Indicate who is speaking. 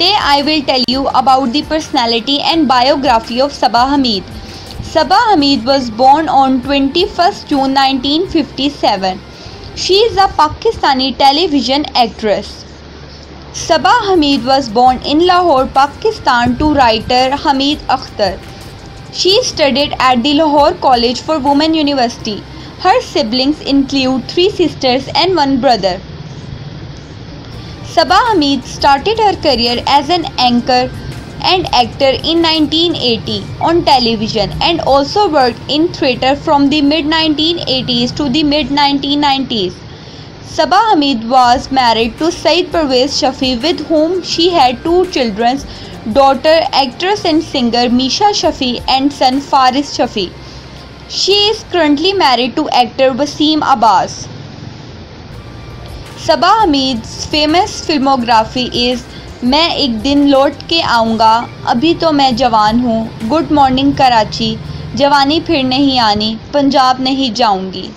Speaker 1: I will tell you about the personality and biography of Saba Hameed. Saba Hameed was born on 21st June 1957. She is a Pakistani television actress. Saba Hameed was born in Lahore, Pakistan to writer Hamid Akhtar. She studied at the Lahore College for Women University. Her siblings include three sisters and one brother. Saba Hameed started her career as an anchor and actor in 1980 on television and also worked in theatre from the mid 1980s to the mid 1990s. Saba Hameed was married to Said Pervez Shafi with whom she had two children, daughter actress and singer Meesha Shafi and son Faris Shafi. She is currently married to actor Waseem Abbas. Saba Hameed's famous filmography is मैं एक दिन लौट के आऊँगा, अभी तो मैं जवान हूँ, गुड मॉर्निंग कराची, जवानी फिर नहीं आनी, पंजाब नहीं जाऊँगी।